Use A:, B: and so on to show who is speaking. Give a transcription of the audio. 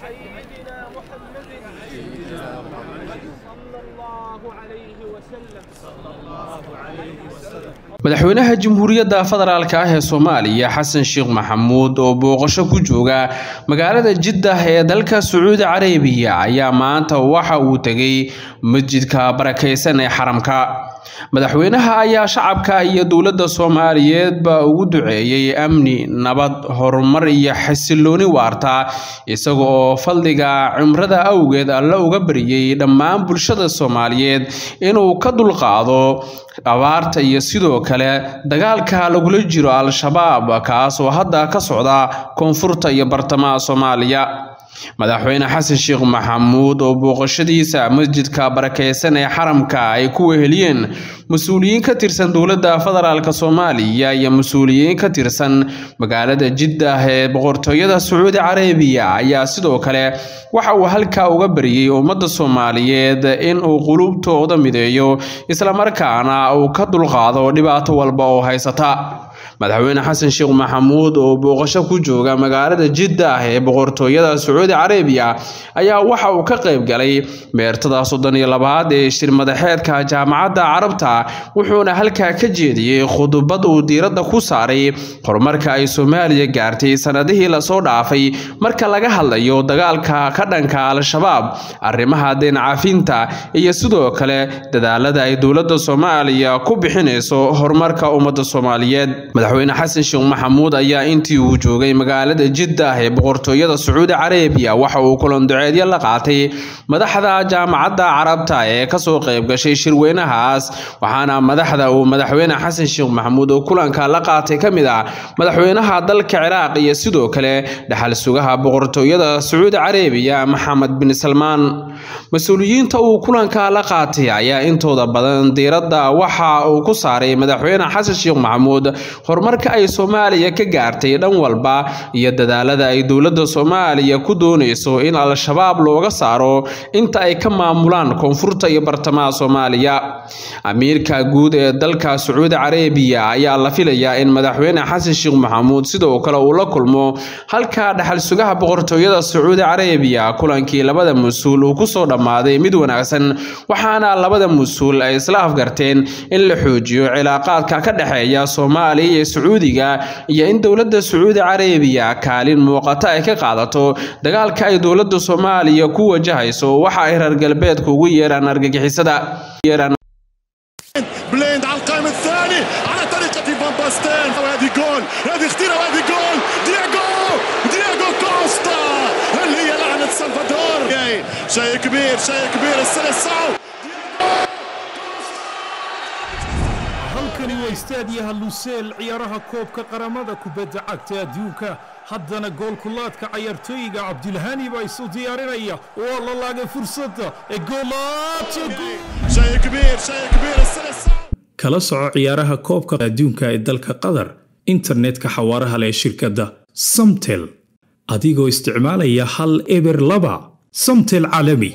A: سيدنا محمد صلى الله عليه وسلم.
B: Madaxweynaha jamhuuriyadda federaalk ah ee soomaaliya xasan sheekh maxamuud oo booqasho ku jooga magaalada jiddah ee dalka sacuudi carabiya ayaa maanta waxa uu tegay masjidka barakaysan ee xaramka. Madaxweynaha ayaa shacabka iyo dowladda soomaaliyeedba ugu duceeyey amni nabad horumar iyo xasilooni waarta isaga oo fadliga cimrada awgeed alle uga baryey dhammaan bulshada soomaaliyeed inuu ka dulqaado abaarta iyo sidoo kale dagaalka lagula jiro al-shabaab kaas oo hadda ka socda koonfurta iyo bartamaha soomaaliya madaxweyne xasan sheekh maxamuud oo booqashadiisa masjidka barakaysan ee xaramka ay ku weheliyeen mas'uuliyiin ka tirsan dowladda federaalk soomaaliya iyo mas'uuliyiin ka tirsan magaalada jiddah ee boqortooyada sacuudi carabiya ayaa sidoo kale waxa uu halkaa uga baryey ummadda soomaaliyeed in uu quluubtooda mideeyo islamarkaana uu ka dulqaado dhibaato walba oo haysata madaxweyne xasan sheekh maxamuud oo booqasho ku jooga magaalada jiddah ee boqortooyada sacuudi carabiya ayaa waxa uu ka qayb galay meertada soddon iyo labaad ee shir madaxeedka jaamacadda carabta wuxuuna halkaa ka jeediyey khudbad uu diiradda ku saaray horumarka ay soomaaliya gaartay sanadihii la soo dhaafay marka laga hadlayo dagaalka ka dhanka al-shabaab arrimaha deen cafinta iyo sidoo kale dadaalada ay dowladda soomaaliya ku bixinayso horumarka ummadda soomaaliyeed madaxweyne xasan sheekh maxamuud ayaa intii uu joogay magaalada jiddah ee boqortooyada sacuudi carabiya waxa uu kulanduceedyo la qaatay madaxda jaamacadda carabta ee ka soo qayb gashay shirweynahaas waxaana madaxda uu madaxweyne xasan sheekh maxamuud oo kulanka la qaatay ka mid ah madaxweynaha dalka ciraaq iyo sidoo kale dhaxal sugaha boqortooyada sacuudi carabiya maxamed bin salmaan. Mas'uuliyiinta uu kulanka la qaatay ayaa intooda badan diiradda waxa uu ku saaray madaxweyne xasan sheekh maxamuud horumarka ay soomaaliya ka gaartay dhan walba iyo dadaalada ay dowladda soomaaliya ku doonayso in al-shabaab looga saaro inta ay ka maamulaan koonfurta iyo bartamaha soomaaliya. Amiirka guud ee dalka sacuudi carabiya ayaa la filayaa in madaxweyne xasan sheekh maxamuud sidoo kale uu la kulmo halka dhaxal sugaha boqortooyada sacuudi carabiya kulankii labada mas'uul uu ku soo dhammaaday mid wanaagsan waxaana labada mas'uul ay isla afgarteen in la xoojiyo cilaaqaadka ka dhexeeya soomaaliya iyo sacuudiga iyo in dowladda sacuudi carabiya kaalin muuqata ay ka qaadato dagaalka ay dowladda soomaaliya ku wajahayso waxa ay reer galbeedka ugu yeeraan argagixisada
C: بليند على القائم الثاني على طريقة
D: istaadiyaha luseel ciyaaraha koobka qaramada kubadda cagta adduunka haddana goolkulaadka cayaartooyiga cabdilhani baa isu diyaarinaya. Waa la laagay fursadda egoolaatkala soco ciyaaraha koobka adduunka ee dalka qatar internetka xawaaraha leh shirkadda samtel. Adigoo isticmaalaya hal eber laba samtel caalami